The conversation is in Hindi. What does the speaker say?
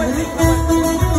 बोलिए